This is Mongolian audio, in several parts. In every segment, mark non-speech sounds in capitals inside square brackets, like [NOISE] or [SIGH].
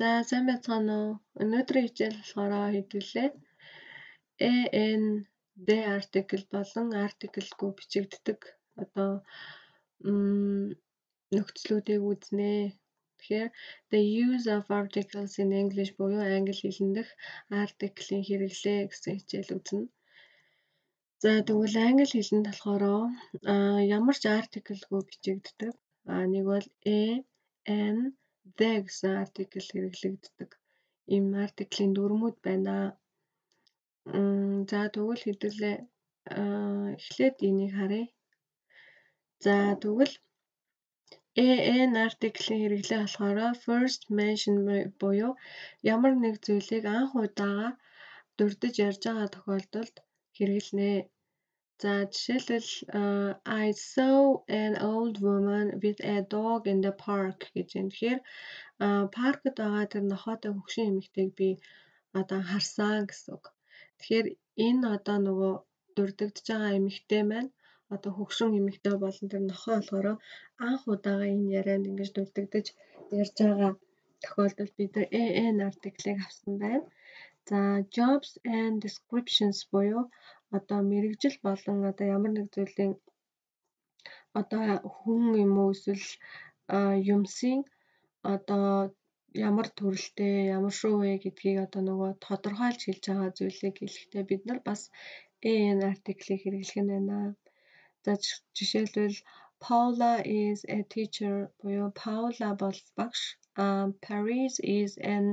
За сайн байцгаана уу? Өнөөдрийн хичээл болохоор хэдүүлээ AN D article болон article-гүй бичигддэг одоо нөхцлүүдийг үзнэ. Тэгэхээр the use of articles in English буюу англи хэлэн дэх article-ийн хэрэглээ гэсэн хичээл үзнэ. За тэгвэл англи хэлэнд болохоор ямар ч article-гүй бичигддэг. А нэг бол A, N, the гэсэн артикл хэрэглэгддэг. Ийм артиклийн дүрмүүд байна. За тэгвэл хэдүүлээ эхлээд энийг харъя. За тэгвэл AN артиклийн хэрэглээ болохоор first mention буюу ямар нэг зүйлийг анх удаага дурдж ярьж байгаа тохиолдолд хэрэглэнэ. За жишээлбэл I saw an old woman with a dog in the park гэж юм. Тэгэхээр паркд байгаа тэр нохоотой хөгшин эмэгтэйг би одоо харсан гэсэн үг. Тэгэхээр энэ одоо нөгөө дурддагдж байгаа эмэгтэй маань одоо хөгшин эмэгтэй болон тэр нохоо болохоор анх удаага энэ ярианд ингэж дурддагдж ярьж байгаа тохиолдолд бид нар AN артиклийг авсан байна. За jobs and descriptions буюу одоо мэрэгжил болон одоо ямар нэг зүйлийн одоо хүн юм уу эсвэл юмсын одоо ямар төрөлтэй, ямар шүү вэ гэдгийг одоо нөгөө тодорхойлж хэлж байгаа зүйлийг хэлэхдээ бид нар бас an артиклийг хэрэглэх нь байна. За жишээлбэл Paula is a teacher буюу Paula бол багш. Paris is an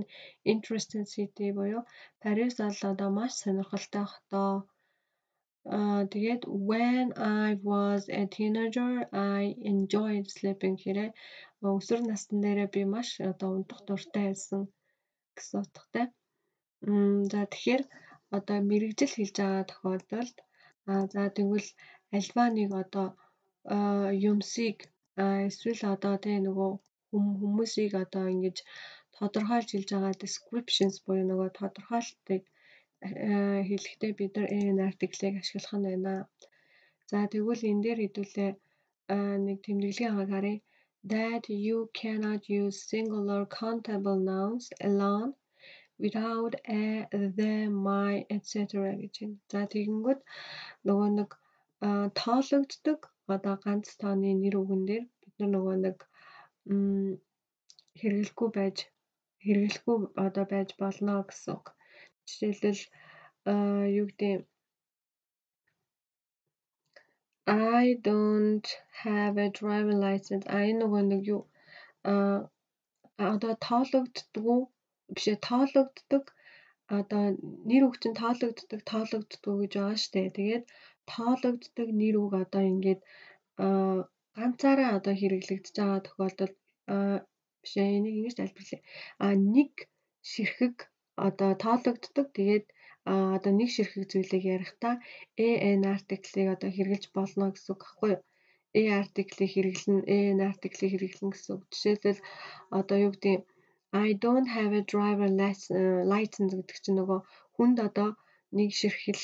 interesting city буюу Парис бол одоо маш сонирхолтой хотоо. Аа тэгээд when I was a teenager I enjoyed sleeping хэрэг өсвөр насны дээрээ би маш одоо унтах дуртай байсан гэсэн утгатай. За тэгэхээр одоо мэрэгжил хэлж байгаа тохиолдолд аа за тэгвэл альва нэг одоо юмсыг эсвэл одоо тий нөгөө хүмүүсийг одоо ингэж тодорхойлж хэлж байгаа descriptions буюу нөгөө тодорхойлтыг хэлэхдээ бид нар an article-ыг ашиглах нь байна. За тэгвэл энэ дээр хэдүүлээ нэг тэмдэглэгийн хамгааг харъя that you cannot use singular countable nouns alone without a, the, my, etc. гэж байна. За тэгэнгүүт нөгөө нэг тоологддог одоо ганц тооны нэр үгэн дээр бид нар нөгөө нэг хэрэглэхгүй байж хэрэглэхгүй одоо байж болно гэсэн үг. Жишээлбэл юу гэдэг I don't have a driving license. А энэ нөгөө нэг юу а одоо тоологддгүү биш ээ тоологддог одоо нэр үг чинь тоологддог тоологддгүү гэж байгаа штэ. Тэгээд тоологддог нэр үг одоо ингээд а ганцаараа одоо хэрэглэгдэж байгаа тохиолдолд биш ээ энийг ингэж тайлбарлая. А нэг ширхэг одоо тоологддог тэгээд одоо нэг ширхэг зүйлийг ярихдаа an article-ыг одоо хэрэглэж болно гэсэн үг байхгүй юу? a article-ийг хэрэглэн an article-ийг хэрэглэн гэсэн үг. Жишээлбэл одоо юу гэдэг I don't have a driver license гэдэг чинь нөгөө хүнд одоо нэг ширхэл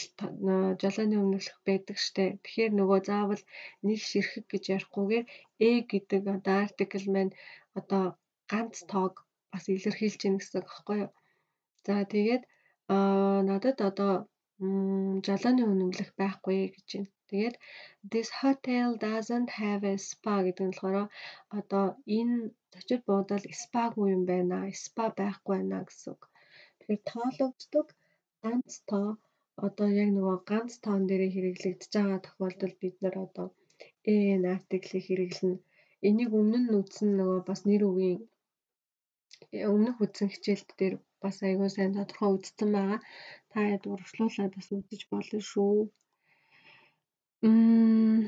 жолооны өмнөх байдаг штэ. Тэгэхээр нөгөө заавал нэг ширхэг гэж ярихгүйгээр a гэдэг одоо article маань одоо ганц тоог бас илэрхийлж гин гэсэн үг байхгүй юу? За тэгээд надад одоо жолооны үнэмлэх байхгүй гэж байна. Тэгээд this hotel doesn't have a spa гэдэг нь болохоор одоо энэ зочид буудал спагүй юм байна. Спа байхгүй байна гэсэн үг. Тэгэхээр тоологддог ганц тоо одоо яг нөгөө ганц тоон дээр хэрэглэгдэж байгаа тохиолдолд бид нар одоо an article-ийг хэрэглэнэ. Энийг өмнө нь үзсэн нөгөө бас нэр үгийн өмнөх үзсэн хичээлд дээр бас аягүй сайн тодорхой үзсэн байгаа. Та дуршлуулаад бас үзэж болно шүү. Мм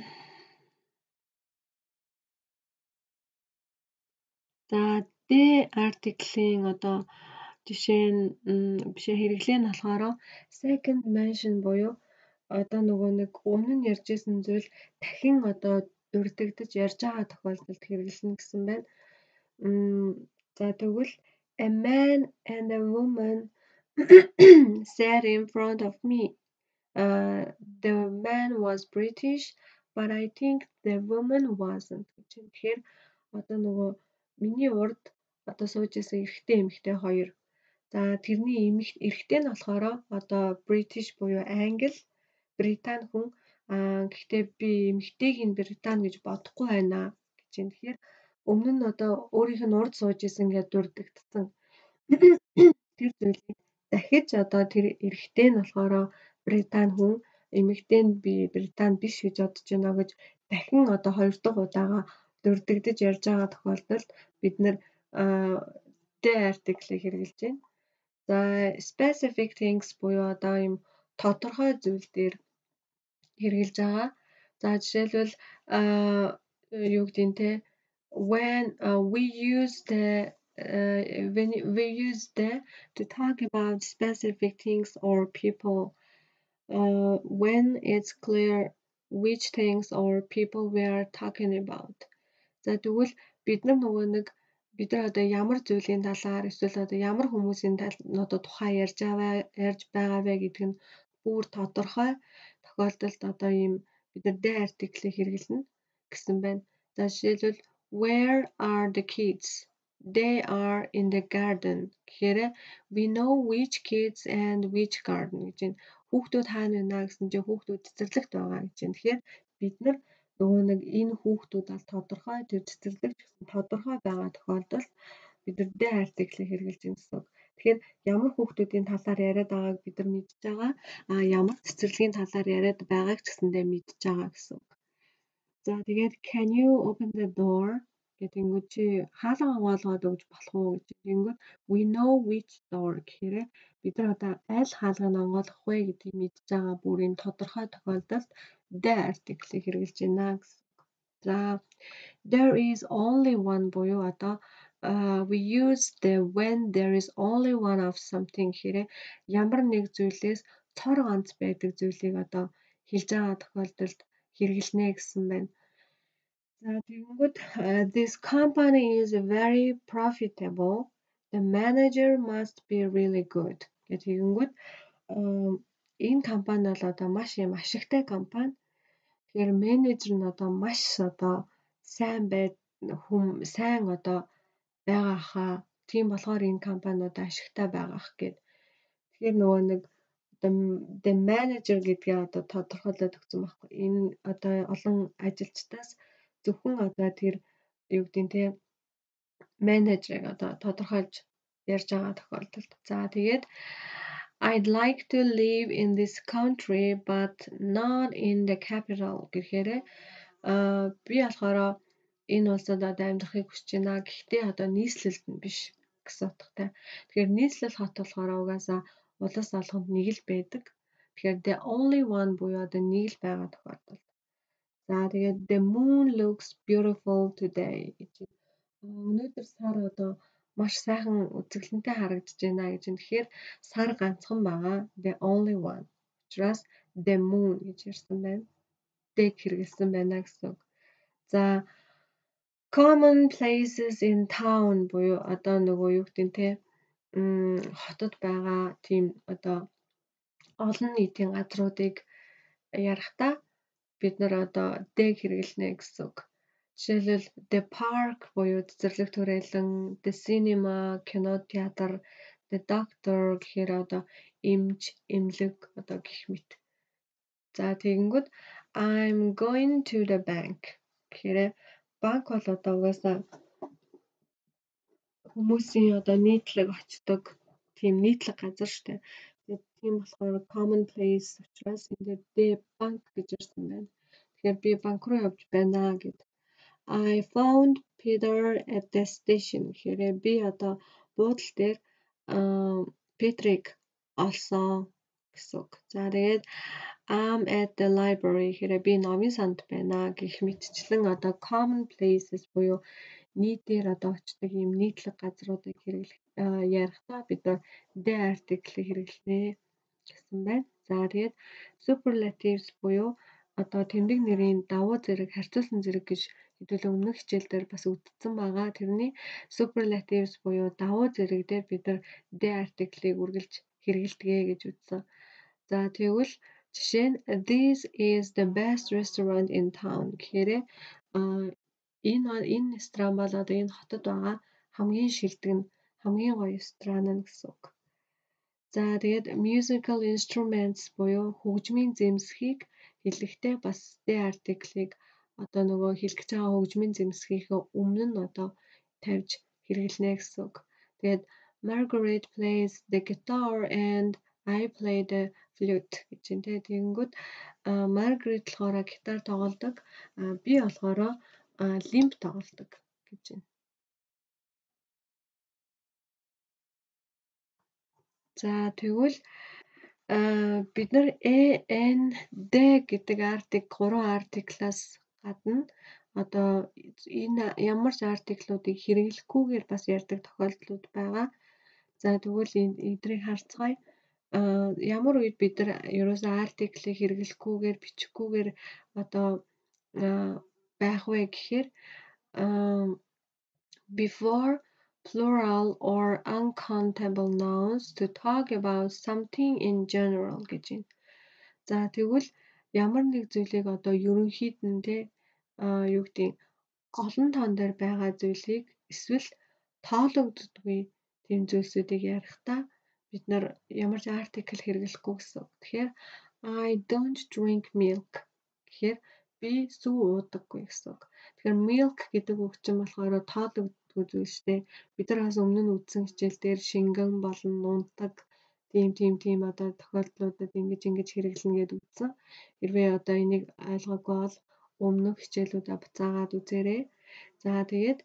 За D article-ийн одоо жишээ нь биш хэрэглээ нь болохоор second mention буюу одоо нөгөө нэг өмнө нь ярьжсэн зүйл дахин одоо дурддагдж ярьж байгаа тохиолдолд хэрэглэнэ гэсэн байна. За тэгвэл A man and a woman [CLEARS THROAT] sat in front of me. Uh, the man was British, but I think the woman wasn't. Тэгэхээр одоо нөгөө миний урд одоо сууж исэн эрэгтэй эмэгтэй хоёр. За тэрний эмэгтэй эрэгтэй нь болохоор одоо British буюу Англи, Британи хүн аа гэхдээ би эмэгтэйг нь Британи гэж бодохгүй байна гэж юм. Тэгэхээр өмнө нь одоо өөрийнх нь урд сууж исэн гэдээ дурддагдсан. [COUGHS] Тэр зүйлийг дахиж одоо тэр эрэгтэй нь болохоор Британи хүн эмэгтэй нь би Британи биш гэж бодож байна гэж дахин одоо хоёр дахь удаага дурддагдж ярьж байгаа тохиолдолд бид нэр the article-ийг хэрэглэж байна. За specific things буюу одоо юм тодорхой зүйл дээр хэрэглэж байгаа. За жишээлбэл юу гэдэг нь те when uh, we use the uh, when we use the to talk about specific things or people uh, when it's clear which things or people we are talking about. За тэгвэл бид нар нөгөө нэг бид нар одоо ямар зүйлийн талаар эсвэл одоо ямар хүмүүсийн одоо тухай ярьж аваа ярьж байгаа вэ гэдэг нь бүр тодорхой тохиолдолд одоо ийм бид нар the article-ийг хэрэглэнэ гэсэн байна. За жишээлбэл where are the kids? They are in the garden. гэхээр we know which kids and which garden гэж байна. Хүүхдүүд хаана байна гэсэн чинь хүүхдүүд цэцэрлэгт байгаа гэж байна. Тэгэхээр бид нар нөгөө нэг энэ хүүхдүүд аль тодорхой тэр цэцэрлэгч гэсэн тодорхой байгаа тохиолдолд бид нар the article-ийг хэрэглэж байна гэсэн үг. Тэгэхээр ямар хүүхдүүдийн талаар яриад байгааг бид нар мэдж байгаа. А ямар цэцэрлэгийн талаар яриад байгааг ч гэсэндээ мэдж байгаа гэсэн үг. За тэгээд can you open the door ингээд чи хаалга хамгаалгаад өгч болох уу гэж. Ингээд we know which door гэхээр бид нар одоо аль хаалгыг онгойлгох вэ гэдгийг мэдж байгаа бүр юм тодорхой тохиолдолд the article-ийг хэрэглэж байна гэсэн. За there is only one буюу одоо uh, we use the when there is only one of something гэхээр ямар нэг зүйлээс цор ганц байдаг зүйлийг одоо хэлж байгаа тохиолдолд хэрэглэнэ гэсэн байна. За тэгэнгүүт uh, this company is very profitable. The manager must be really good. Гэт тэгэнгүүт энэ компани бол одоо маш юм ашигтай компани. Тэгэхээр менежер нь одоо маш одоо сайн бай хүм сайн одоо байгаа хаа. Тийм болохоор энэ компани одоо ашигтай байгаа х гэд. Тэгэхээр нөгөө нэг the manager гэдгээ одоо тодорхойлоод өгсөн байхгүй. Энэ одоо олон ажилчдаас зөвхөн одоо тэр юу нь те менежерийг одоо тодорхойлж ярьж байгаа тохиолдолд. За тэгээд I'd like to live in this country but not in the capital гэхээр аа би болохоор энэ улсад одоо амьдрахыг хүсэж байна. Гэхдээ одоо нийслэлд нь биш гэсэн утгатай. Тэгэхээр нийслэл хот болохоор угаасаа улс алхамд нэг л байдаг. Тэгэхээр the only one буюу одоо нэг л байгаа тохиолдолд. За тэгээд the moon looks beautiful today гэж. Өнөөдөр сар одоо маш сайхан үзэсгэлэнтэй харагдаж байна гэж. Тэгэхээр сар ганцхан байгаа. The only one. Учраас the moon гэж ярьсан байна. Дэг хэрэгэлсэн байна гэсэн үг. За common places in town буюу одоо нөгөө юу гэдэг нь те хотод байгаа тийм одоо олон нийтийн газруудыг ярихдаа бид нар одоо дэг хэрэглэнэ гэсэн үг. Жишээлбэл the park буюу цэцэрлэг түрээлэн, the cinema кино театр, the doctor гэхээр одоо эмч, эмнэлэг одоо гэх мэт. За тэгэнгүүт I'm going to the bank гэхээр банк бол одоо угаасаа хүмүүсийн одоо нийтлэг очдог тийм нийтлэг газар шүү дээ. Тийм болохоор common place учраас энэ дээр банк гэж ирсэн байна. Тэгэхээр би банк руу явж байна гэд. I found Peter at the station гэхээр би одоо буудлын дээр Петрик олсон гэсэн үг. За тэгээд I'm at the library гэхээр би номын санд байна гэх мэтчлэн одоо common places буюу нийтээр одоо очдог юм нийтлэг газруудыг хэрэглэх ярихдаа бид the article хэрэглэнэ гэсэн байна. За тэгээд superlatives буюу одоо тэмдэг нэрийн давуу зэрэг харьцуулсан зэрэг гэж хэдүүлээ өмнөх хичээлдэр бас үздсэн байгаа. Тэрний superlatives буюу давуу зэрэг дээр бид нар the article-ыг үргэлж хэрэгэлдэгэ гэж үзсэн. За тэгвэл жишээ нь this is the best restaurant in town гэхээр энэ энэ ресторан бол одоо энэ хотод байгаа хамгийн шилдэг нь хамгийн гоё стран нь гэсэн үг. За тэгээд musical instruments буюу хөгжмийн зэмсгийг хэлэхдээ бас the article-ыг одоо нөгөө хэлэх байгаа хөгжмийн зэмсгийнхээ өмнө нь одоо тавьж хэрэглэнэ гэсэн үг. Тэгээд Margaret plays the guitar and I play the flute гэж юм те. Тэгэнгүүт Margaret болохоор гитар тоглодог, би болохоор лимб тоглодог гэж байна. За тэгвэл бид нар A, N, D гэдэг артик 3 артиклаас гадна одоо энэ ямар ч артиклуудыг хэрэглэхгүйгээр бас ярьдаг тохиолдлууд байгаа. За тэгвэл эдрийг харцгаая. А ямар үед бид нар ерөөсөө артиклийг хэрэглэхгүйгээр бичихгүйгээр одоо байх вэ гэхээр before plural or uncountable nouns to talk about something in general гэж байна. За тэгвэл ямар нэг зүйлийг одоо ерөнхийд нь те юу гэдэг олон тоон дээр байгаа зүйлийг эсвэл тоологддгүй тийм зүйлсүүдийг ярихдаа бид нар ямар ч артикл хэрэглэхгүй гэсэн. Тэгэхээр I don't drink milk гэхээр би сүү уудаггүй гэсэн. Тэгэхээр milk гэдэг үг чинь болохоор тоологддгүй зүйл шүү дээ. Бид нар бас өмнө нь үзсэн хичээл дээр шингэн болон нунтаг тийм тийм тийм одоо тохиолдлуудад ингэж ингэж хэрэглэнэ гэдээ үзсэн. Хэрвээ одоо энийг ойлгоогүй бол өмнөх хичээлүүдээ буцаагаад үзээрэй. За тэгээд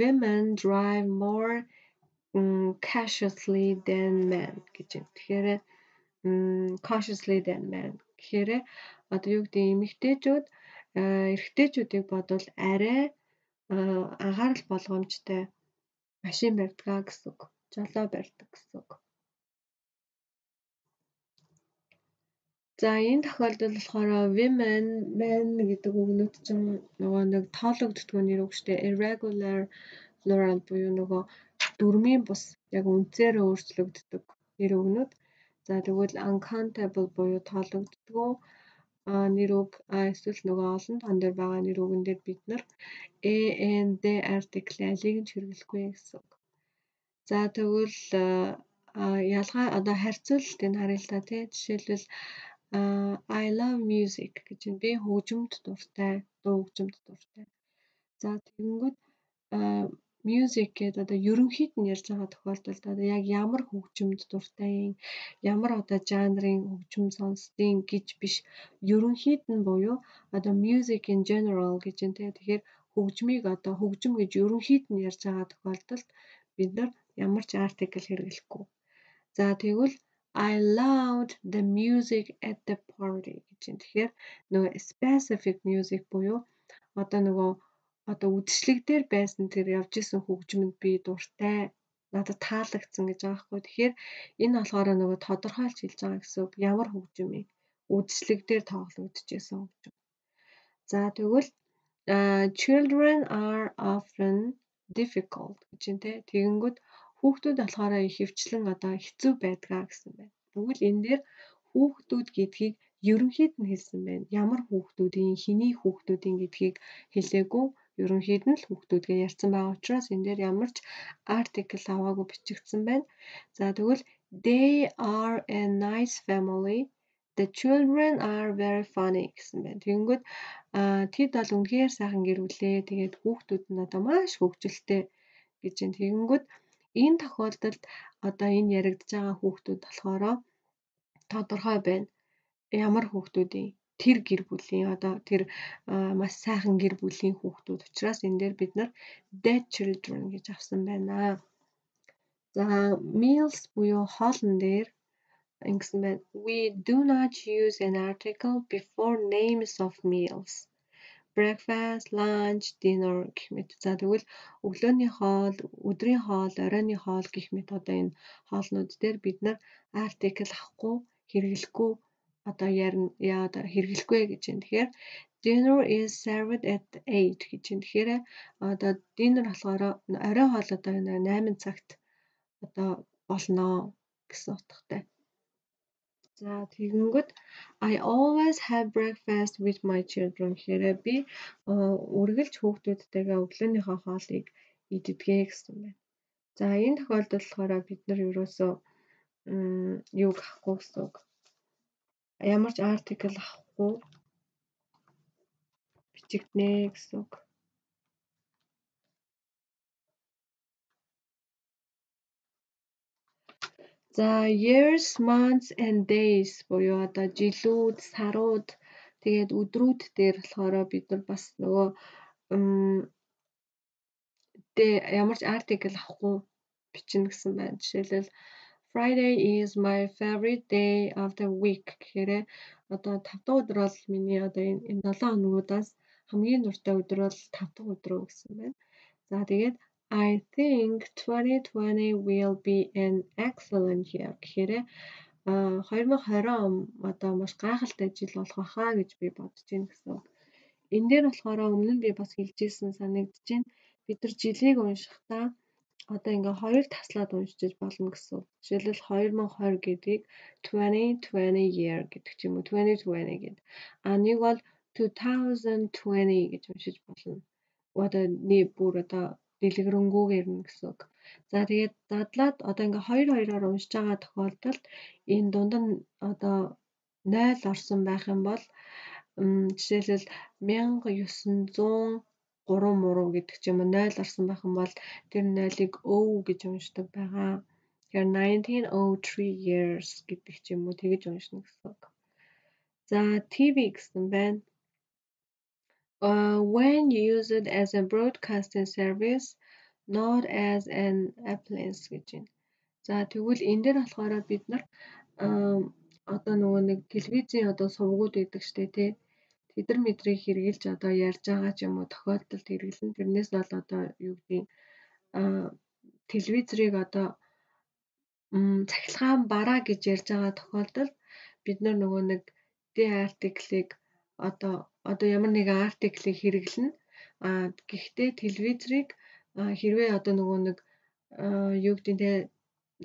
women drive more cautiously than men гэж юм. Тэгэхээр cautiously than men гэхээр одоо юу гэдэг эмэгтэйчүүд эрэгтэйчүүдийг бодвол арай анхаарал болгоомжтой машин барьдгаа гэсэн үг. Жолоо барьдаг гэсэн үг. За энэ тохиолдолд болохоор women, men гэдэг үгнүүд чинь нөгөө нэг тоологддгоо нэр үг штэ irregular plural буюу нөгөө дөрмийн бус яг үнцээр өөрчлөгддөг нэр үгнүүд. За тэгвэл uncountable буюу тоологддгоо нэр үг эсвэл нөгөө олон тон дээр байгаа нэр үгэн дээр бид нар and article алиг нь хэрэглэхгүй гэсэн үг. За тэгвэл ялгаа одоо харьцуулалтыг харъя л та тий. Жишээлбэл I love music гэж байна. Би хөгжимд дуртай, дуу хөгжимд дуртай. За тэгэнгүүт music гэдэг одоо ерөнхийд нь ярьж байгаа тохиолдолд одоо яг ямар хөгжимд дуртай юм, ямар одоо жанрын хөгжим сонсдгийг гэж биш. Ерөнхийд нь буюу одоо music in general гэж те. Тэгэхээр хөгжмийг одоо хөгжим гэж ерөнхийд нь ярьж байгаа тохиолдолд бид нар ямар ч артикл хэрэглэхгүй. За тэгвэл I loved the music at the party гэж юм. Тэгэхээр нөгөө specific music буюу одоо нөгөө одоо үдшилэг дээр байсан тэр явж исэн хөгжмөнд би дуртай надад таалагдсан гэж байгаа хгүй. Тэгэхээр энэ болохоор нөгөө тодорхойлж хэлж байгаа гэсэн үг. Ямар хөгжим юм? Үдшилэг дээр тоглогдчихсэн хөгжим. За тэгвэл children are often difficult гэж те. Тэгэнгүүт Хүүхдүүд болохоор ихэвчлэн одоо хэцүү байдгаа гэсэн байна. Тэгвэл энэ дээр хүүхдүүд гэдгийг ерөнхийд нь хэлсэн байна. Ямар хүүхдүүдийн, хэний хүүхдүүдийн гэдгийг хэлээгүй. Ерөнхийд нь л хүүхдүүдгээ ярьсан байгаа учраас энэ дээр ямар ч article аваагүй бичигдсэн байна. За тэгвэл they are a nice family. The children are very funny гэсэн байна. Тэгэнгүүт тэд бол үнэхээр сайхан гэр бүлээ. Тэгээд хүүхдүүд нь одоо маш хөвгөлтэй гэж юм. Тэгэнгүүт Энэ тохиолдолд одоо энэ яригдж байгаа хүүхдүүд болохоор тодорхой байна. Ямар хүүхдүүдийн тэр гэр бүлийн одоо тэр маш сайхан гэр бүлийн хүүхдүүд учраас энэ дээр бид нар dead children гэж авсан байна. За meals буюу хоолн дээр ингэсэн байна. We do not use an article before names of meals breakfast, lunch, dinner гэх мэт. За тэгвэл өглөөний хоол, өдрийн хоол, оройн хоол гэх мэт одоо энэ хоолнууд дээр бид нар артикл авахгүй, хэрэглэхгүй одоо ярина яа одоо хэрэглэхгүй гэж юм. Тэгэхээр dinner is served at 8 гэж юм. Тэгэхээр одоо dinner болохоор оройн хоол одоо 8 цагт одоо болно гэсэн утгатай. За тэгэнгүүт I always have breakfast with my children гэхээр би үргэлж хүүхдүүдтэйгээ өглөөнийхөө хоолыг идэггээ гэсэн байна. За энэ тохиолдолд болохоор бид нар ерөөсөө юуг авахгүй гэсэн үг. Ямар ч артикл авахгүй бичигднэ гэсэн үг. За years, months and days буюу одоо жилүүд, сарууд тэгээд өдрүүд дээр болохоор бид нар бас нөгөө дэ ямар ч артикл авахгүй бичнэ гэсэн байна. Жишээлбэл Friday is my favorite day of the week гэхээр одоо 5 дахь өдөр бол миний одоо энэ 7 хоногудаас хамгийн дуртай өдөр бол 5 дахь өдөр гэсэн байна. За тэгээд I think 2020 will be an excellent year гэхээр а 2020 он одоо маш гайхалтай жил болох байхаа гэж би бодож байна гэсэн. Энэ дээр болохоор өмнө нь би бас хэлжсэн санагдаж байна. Бид нар жилийг уншихдаа одоо ингээ хоёр таслаад уншиж болно гэсэн. Жишээлбэл 2020 гэдгийг 2020 year гэдэг ч юм уу 2020 гэдэг. А нэг бол 2020 гэж уншиж болно. Одоо нэг бүр одоо дэлгэрэнгүйгээр нь гэсэн үг. За тэгээд задлаад одоо ингээ хоёр хоёроор уншиж байгаа тохиолдолд энэ дунд нь одоо 0 орсон байх юм бол жишээлбэл 1900 3 муруу гэдэг ч юм уу 0 орсон байх юм бол тэр 0-ыг өв гэж уншдаг байгаа. Тэгэхээр 1903 years гэдэг ч юм уу тэгэж уншина гэсэн үг. За TV гэсэн байна. Uh, when used as a broadcasting service not as an appliance гэж байна. За тэгвэл энэ дээр болохоор бид нар одоо нөгөө нэг телевизийн одоо сувгууд байдаг штэ тий тэдэр мэдрийг хэрэгжилж одоо ярьж байгаа ч юм уу тохиолдолд хэрэглэн тэрнээс бол одоо юу гэдгийг телевизрийг одоо цахилгаан бараа гэж ярьж байгаа тохиолдолд бид нар нөгөө нэг D артиклийг одоо одоо ямар нэгэн артиклийг хэрэглэнэ. А гэхдээ телевизрийг хэрвээ одоо нөгөө нэг юу гэдэг те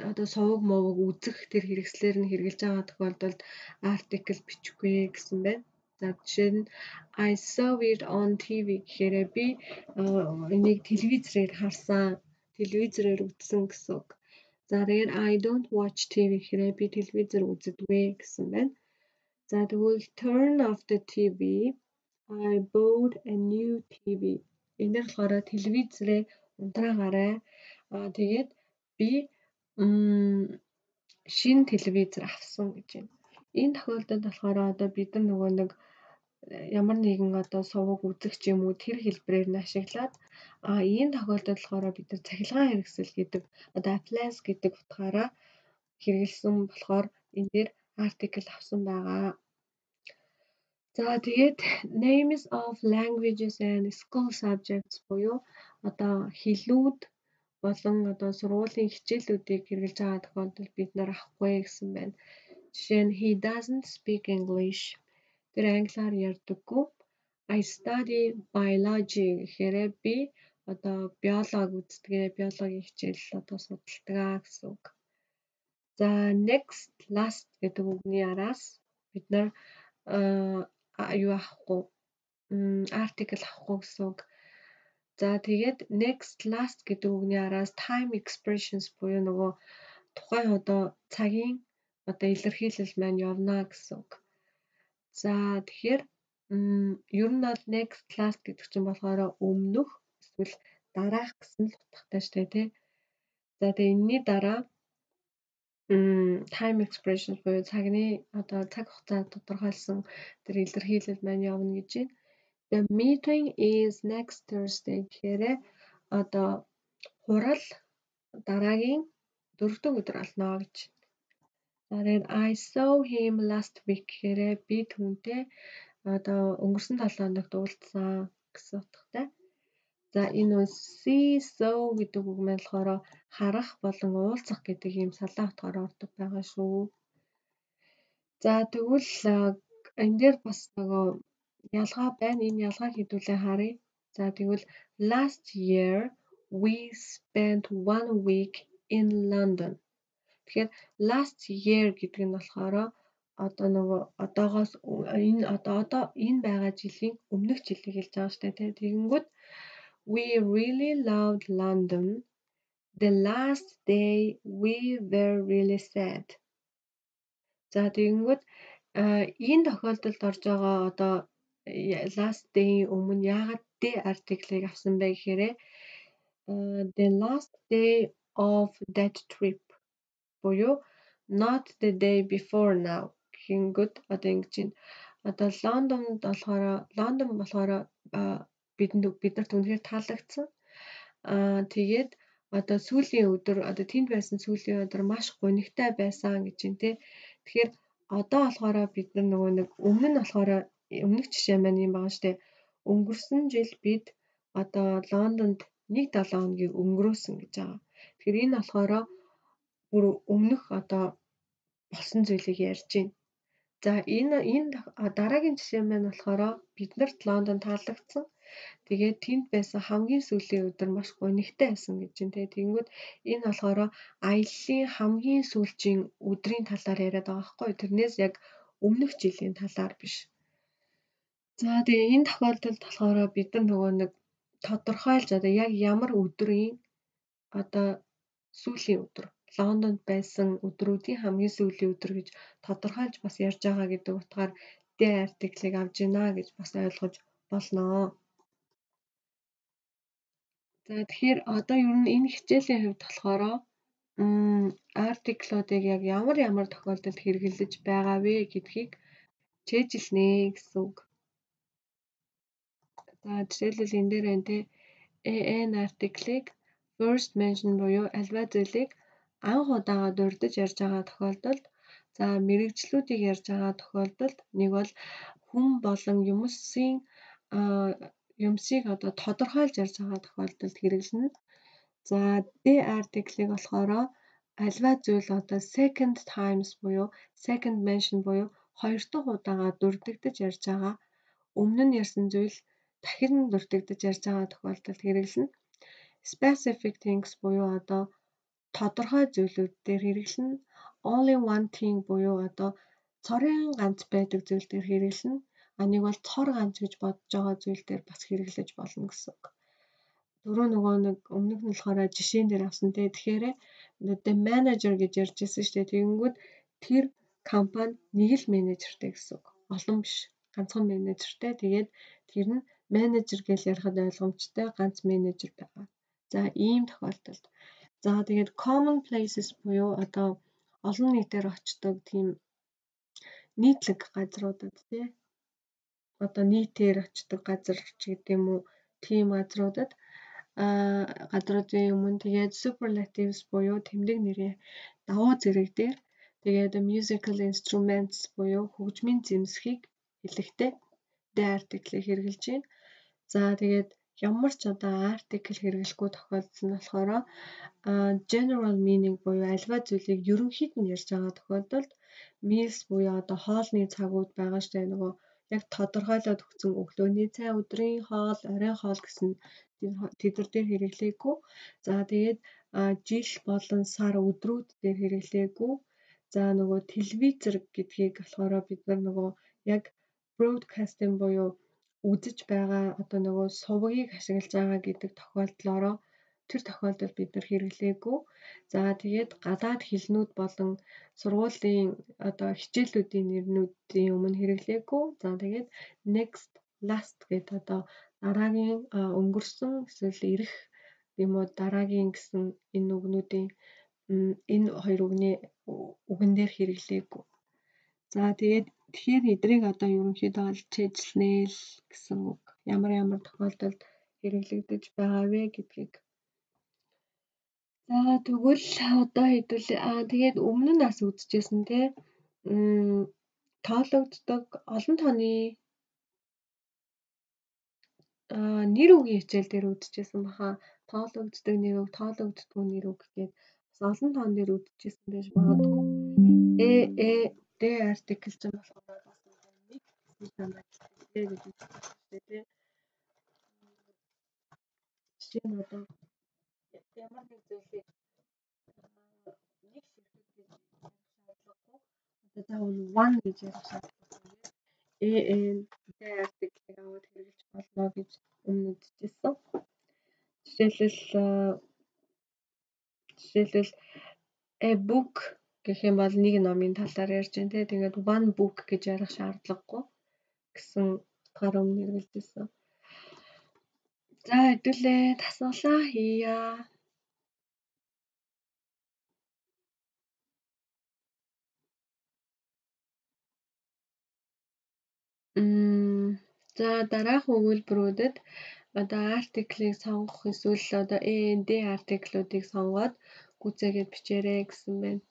одоо сувг мовг үзэх тэр хэрэгслэр нь хэрэгжилж байгаа тохиолдолд артикл бичихгүй гэсэн байна. За жишээ нь I saw it on TV гэхээр би энийг телевизээр харсан, телевизээр үзсэн гэсэн үг. За тэгээд I don't watch TV гэхээр би телевизээр үздэг гэсэн байна. За тэгвэл turn off the TV. I bought a new TV. Энэ дээр болохоор телевизээрээ унтраагараа. Аа тэгээд би шинэ телевизэр авсан гэж байна. Энэ тохиолдолд болохоор одоо бид нар нөгөө нэг ямар нэгэн одоо сувг үзэх ч юм уу тэр хэлбэрээр нь ашиглаад а энэ тохиолдолд болохоор бид нар цахилгаан хэрэгсэл гэдэг одоо appliance гэдэг утгаараа хэрэгэлсэн болохоор энэ дээр article авсан байгаа. За тэгээд names of languages and school subjects буюу одоо хэлүүд болон одоо сургуулийн хичээлүүдийг хэрэгжилж байгаа тохиолдолд бид нар авахгүй гэсэн байна. Жишээ нь he doesn't speak English Тэр англиар ярьдаггүй. I study biology гэхээр би одоо биологи үздэгээ, биологийн хичээл одоо судалдаг гэсэн үг. За next last гэдэг үгний араас бид нар юу авахгүй артикл авахгүй гэсэн үг. За тэгээд next last гэдэг үгний араас time expressions буюу нөгөө тухайн одоо цагийн одоо илэрхийлэл маань явна гэсэн үг. За тэгэхээр ер нь бол next class гэдэг чинь болохоор өмнөх эсвэл дараах гэсэн л утгатай шүү дээ тий. За тэгээ энэний дараа time expression буюу цагны одоо цаг хугацаа тодорхойлсон тэр илэрхийлэл маань явна гэж байна. The meeting is next Thursday гэхээр одоо хурал дараагийн дөрөвдүгээр өдөр болно гэж Тэгээд I saw him last week гэхээр би түүнтэй одоо өнгөрсөн 7 хоногт уулзсан гэсэн утгатай. За энэ нь see saw гэдэг үг маань болохоор харах болон уулзах гэдэг ийм салаа утгаар ордог байгаа шүү. За тэгвэл энэ дээр бас нөгөө ялгаа байна. Энэ ялгааг хэдүүлээ харъя. За тэгвэл last year we spent one week in London Тэгэхээр last year гэдэг нь болохоор одоо нөгөө одоогоос энэ одоо одоо энэ байгаа жилийн өмнөх жилийг хэлж байгаа шүү дээ. Тэгэнгүүт We really loved London. The last day we were really sad. За тэгэнгүүт энэ тохиолдолд орж байгаа одоо last day өмнө яагаад the article-ыг авсан бэ гэхээр the last day of that trip буюу not the day before now гингүүд одоо ингэж байна. Одоо Лондонд болохоор Лондон болохоор бидэнд биднэрт үнэхээр таалагдсан. Аа тэгээд одоо сүүлийн өдөр одоо тэнд байсан сүүлийн өдөр маш гонигтай байсан гэж юм те. Тэгэхээр одоо болохоор бид нар нөгөө нэг өмнө нь болохоор өмнөх жишээ маань юм байгаа штэ. Өнгөрсөн жил бид одоо Лондонд 1-7 хоногийг өнгөрөөсөн гэж байгаа. Тэгэхээр энэ болохоор бүр өмнөх одоо болсон зүйлийг ярьж байна. За энэ энэ дараагийн жишээ маань болохоор биднэрт Лондон таалагдсан. Тэгээд тэнд байсан хамгийн сүүлийн өдөр маш гонигтай байсан гэж байна те. Тэгэнгүүт энэ болохоор аяллаа хамгийн сүүлийн өдрийн талаар яриад байгаа байхгүй. Тэрнээс яг өмнөх жилийн талаар биш. За тэгээ энэ тохиолдолд болохоор бид нар нөгөө нэг тодорхойлж одоо яг ямар өдрийн одоо сүүлийн өдөр Лондонд байсан өдрүүдийн хамгийн сүүлийн өдөр гэж тодорхойлж бас ярьж байгаа гэдэг утгаар D артиклийг авж гинэ гэж бас ойлгож болно. За тэгэхээр одоо ер нь энэ хичээлийн хувьд болохоор артиклуудыг яг ямар ямар тохиолдолд хэрэглэж байгаа вэ гэдгийг чэжилнэ гэсэн үг. За жишээлбэл энэ дээр энэ an article-ыг first mention буюу альва зүйлийг анх удаага дурдж ярьж байгаа тохиолдолд за мэрэгжлүүдийг ярьж байгаа тохиолдолд нэг бол хүн болон юмсын юмсыг одоо тодорхойлж ярьж байгаа тохиолдолд хэрэглэнэ. За D article-ыг болохоор альва зүйл одоо second times буюу second mention буюу хоёр дахь удаага дурддагдж ярьж байгаа өмнө нь ярьсан зүйл дахин дурддагдж ярьж байгаа тохиолдолд хэрэглэнэ. Specific things буюу одоо тодорхой зүйлүүд дээр хэрэглэнэ. Only one thing буюу одоо цорын ганц байдаг зүйл дээр хэрэглэнэ. А нэг бол цор ганц гэж бодож байгаа зүйл дээр бас хэрэглэж болно гэсэн үг. Дөрөв нөгөө нэг өмнөх нь болохоор жишээн дээр авсан те. Тэгэхээр the manager гэж ярьж ирсэн шүү дээ. Тэгэнгүүт тэр компани нэг л менежертэй гэсэн үг. Олон биш. Ганцхан менежертэй. Тэгээд тэр нь менежер гэж ярихад ойлгомжтой ганц менежер байгаа. За ийм тохиолдолд За тэгээд common places буюу одоо олон нийтээр очдог тийм нийтлэг газруудад тий одоо нийтээр очдог газар ч гэдэг юм уу тийм газруудад а газруудын өмнө тэгээд superlatives буюу тэмдэг нэрийн давуу зэрэг дээр тэгээд musical instruments буюу хөгжмийн зэмсгийг хэлэхдээ the article хэрэгжилж байна. За тэгээд ямар ч одоо артикл хэрэглэхгүй тохиолдол нь болохоор general meaning буюу альва зүйлийг ерөнхийд нь ярьж байгаа тохиолдолд meals буюу одоо хоолны цагууд байгаа штэ нөгөө яг тодорхойлоод өгсөн өглөөний цай өдрийн хоол оройн хоол гэсэн тэдэр дээр хэрэглээгүй. За тэгээд жил болон сар өдрүүд дээр хэрэглээгүй. За нөгөө телевизэр гэдгийг болохоор бид нар нөгөө яг broadcasting буюу үзэж байгаа одоо нөгөө сувгийг ашиглаж байгаа гэдэг тохиолдлоороо тэр тохиолдолд бид нар хэрэглээгүй. За тэгээд гадаад хэлнүүд болон сургуулийн одоо хичээлүүдийн нэрнүүдийн өмнө хэрэглээгүй. За тэгээд next last гэдэг одоо дараагийн өнгөрсөн эсвэл ирэх юм уу дараагийн гэсэн энэ үгнүүдийн энэ хоёр үгний үгэн дээр хэрэглээгүй. За тэгээд тэгэхээр эдрийг одоо ерөнхийдөө олж чэжлэнэ л гэсэн үг. Ямар ямар тохиолдолд хэрэглэгдэж байгаа вэ гэдгийг. За тэгвэл одоо хэдүүл аа тэгээд өмнө нь бас үзчихсэн те тоологддог олон тооны аа нэр үгийн хичээл дээр үзчихсэн баха тоологддог нэр үг тоологддгүй нэр үг гэдэг бас олон тоон дээр үзчихсэн байж магадгүй э э д артикл ч болохоор бас нэг санаа хэлээ гэж үзчихсэн тий жишээ нь одоо ямар нэг зүйлийг нэг ширхэг гэж ярих шаардлагагүй. Одоо заавал one гэж ярих шаардлагагүй. AN артиклийг аваад хэрэглэж болно гэж өмнө үзчихсэн. жишээлбэл жишээлбэл a book гэх юм бол нэг номын талаар ярьж байна те. Тэгээд one book гэж ярих шаардлагагүй гэсэн утгаар өмнө хэрэгжилсэн. За хэдүүлээ тасгалаа хийя. За дараахан өгүүлбэрүүдэд одоо артиклийг сонгох эсвэл одоо AND артиклуудыг сонгоод гүцээгээд бичээрэй гэсэн байна.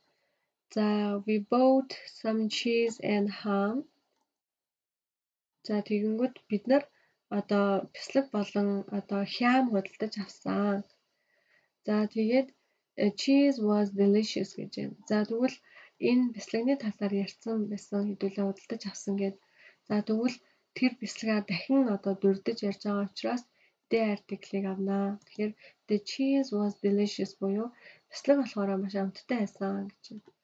За we bought some cheese and ham. За тэгэнгүүт бид нар одоо бяцлаг болон одоо хям худалдаж авсан. За тэгээд э, cheese was delicious гэж байна. За тэгвэл энэ бяцлагны талаар ярьсан байсан хэдүүлээ худалдаж авсан гэд. За тэгвэл тэр бяцлагаа дахин одоо дурдж ярьж байгаа учраас the article-ыг авнаа. Тэгэхээр the cheese was delicious буюу бяцлаг болохоор маш амттай байсан гэж байна.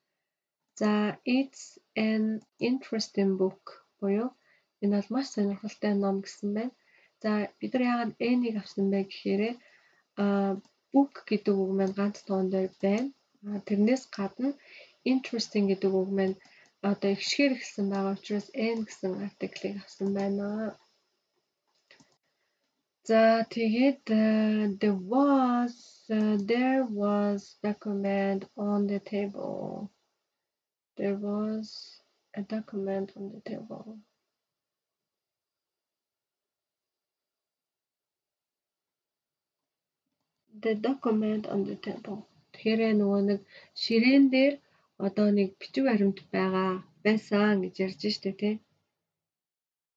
За it's an interesting book буюу энэ бол маш сонирхолтой ном гэсэн байна. За бид нар яагаад N-ийг авсан бэ гэхээр а book гэдэг үг маань ганц тоон дээр байна. Тэрнээс гадна interesting гэдэг үг маань одоо ихшгээр эхэлсэн байгаа учраас N гэсэн артиклийг авсан байна. За тэгээд there was there was document on the table. There was a document on the table. The document on the table. Тэгэхээр нөгөө нэг ширээн дээр одоо нэг бичиг баримт байгаа байсан гэж ярьж штэ тий.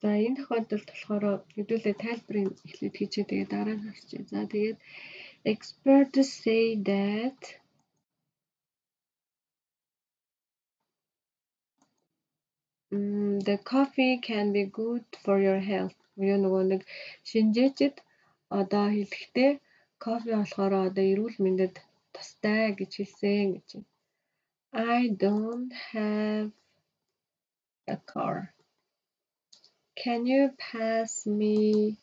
За энэ тохиолдолд болохоор хэдүүлээ тайлбарыг эхлээд хийчээ тэгээ дараа нь харчих. За тэгээд experts say that the coffee can be good for your health. Буюу нөгөө нэг шинжээчд одоо хэлэхдээ кофе болохоор одоо эрүүл мэндэд тустай гэж хэлсэн гэж байна. I don't have a car. Can you pass me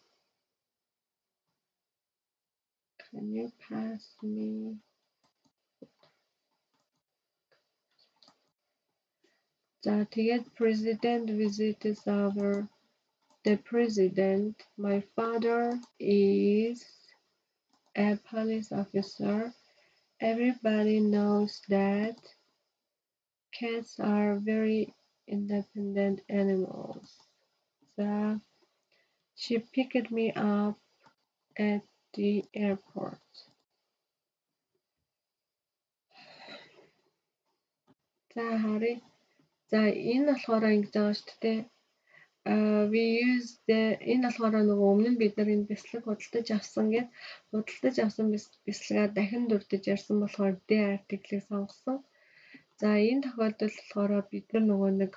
Can you pass me That yet president visited our the president. My father is a police officer. Everybody knows that cats are very independent animals. So she picked me up at the airport. [SIGHS] The За энэ болохоор ингэж байгаа шүү дээ. Uh, we use the энэ болохоор нөгөө өмнө нь бид нар энэ бяцлаг худалдаж авсан гэд худалдаж авсан бяцлагаа дахин дурдж ярьсан болохоор the article-ийг сонгосон. За энэ тохиолдолд болохоор бид нар нөгөө нэг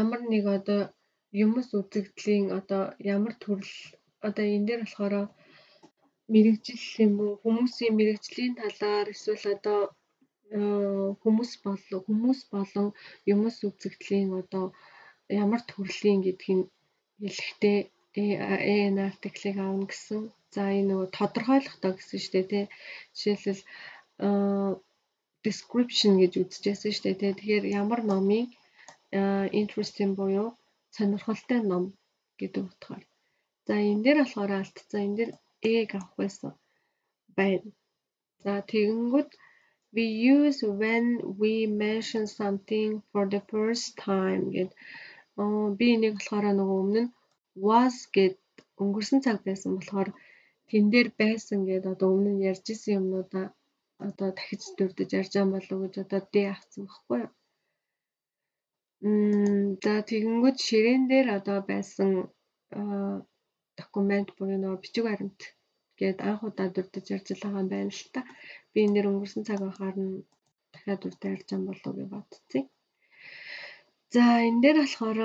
ямар нэг одоо юмс үзэгдлийн одоо ямар төрөл одоо энэ дээр болохоор мэрэгжил юм уу хүмүүсийн мэрэгжлийн талаар эсвэл одоо хүмүүс болон хүмүүс болон юмс үзэгдлийн одоо ямар төрлийн гэдгийг хэлэхдээ AN article-ыг аавна гэсэн. За энэ нөгөө тодорхойлохдоо гэсэн шүү дээ тий. Жишээлбэл description гэж үзчихсэн шүү дээ тий. Тэгэхээр ямар номын interesting буюу сонирхолтой ном гэдэг утгаар. За энэ дээр болохоор алдсан. Энэ дээр A-г авах байсан байна. За тэгэнгүүт we use when we mention something for the first time гэд би энийг болохоор нөгөө өмнө нь was гэд өнгөрсөн цаг байсан болохоор тэн дээр байсан гэд одоо өмнө нь ярьж исэн юмнуудаа одоо дахиж дурдж ярьж байгаа болов гэж одоо D авсан баггүй юу. За тэгэнгүүт ширээн дээр одоо байсан документ буюу нөгөө бичиг баримт гээд анх удаа дурдж ярьж байгаа юм байна л та. Би энэ нэр өнгөрсөн цаг ахаар нь дахиад үрдэ ярьж байгаа болов уу гэж бодцیں۔ За энэ дээр болохоор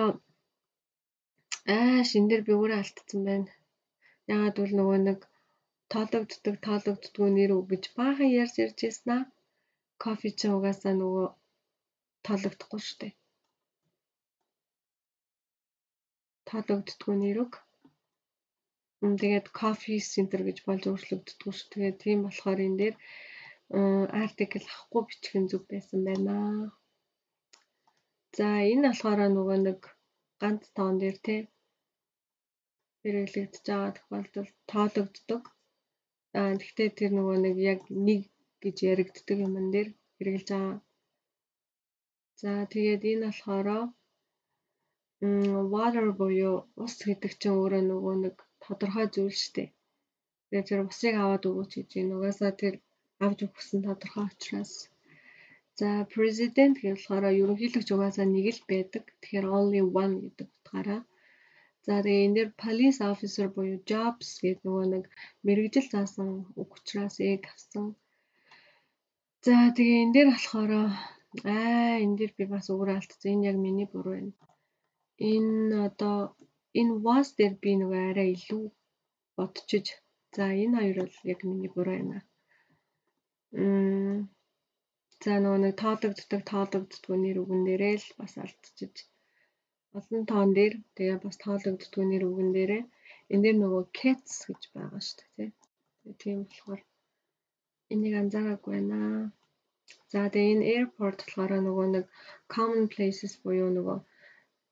аа шин дээр би өөрөө алдсан байна. Яагаад гэвэл нөгөө нэг тоологддог тоологддгүй нэр үг гэж баахан ярьж ярьж ирсэн аа. Кофе ч угаасаа нөгөө тоологдохгүй шүү дээ. тоологддгүй нэр үг. Тэгээд coffee center гэж болж өөрчлөгддөг ш. Тэгээд тийм болохоор энэ дээр артикл авахгүй бичих нь зүг байсан байна. За энэ болохоор нөгөө нэг ганц тоон дээр те хэрэглэгдэж байгаа тохиолдолд тоологддог. Аа тэгтээ тэр нөгөө нэг яг нэг гэж яригддаг юмн дээр хэрэгжилж байгаа. За тэгээд энэ болохоор water буюу ус гэдэг чинь өөрөө нөгөө нэг тодорхой зүйл шүү дээ. Тэгээд тэр усыг аваад өгөөч гэж энэ угаасаа тэр авч өгсөн тодорхой учраас. За president гэх болохоор ерөнхийлөгч угаасаа нэг л байдаг. Тэгэхээр only one гэдэг утгаараа. За тэгээ энэ дээр police officer буюу jobs гэдэг нөгөө нэг мэрэгжил заасан үг учраас эг авсан. За тэгээ энэ дээр болохоор аа энэ дээр би бас өөрөө алдсан. Энэ яг миний буруу байна. Энэ одоо энэ was дээр би нөгөө арай илүү бодчиж за энэ хоёр бол яг миний буруу байна. Мм за нөгөө нэг тоологддог тоологддгүй нэр үгэн дээрээ л бас алдчихж олон тоон дээр тэгээ бас тоологддгүй нэр үгэн дээрээ энэ дээр нөгөө cats гэж байгаа шүү дээ тий. Тийм болохоор энийг анзаараагүй байна. За тэгээ энэ airport болохоор нөгөө нэг common places буюу нөгөө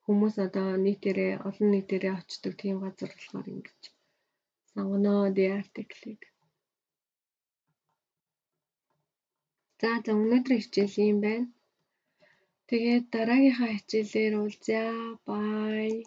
хүмүүс одоо нийтээрээ олон нийтээрээ очдог тийм газар болохоор ингэж сонгоно the article-ийг. За за өнөөдрийн хичээл юм байна. Тэгээд дараагийнхаа хичээлээр уулзъя. Bye.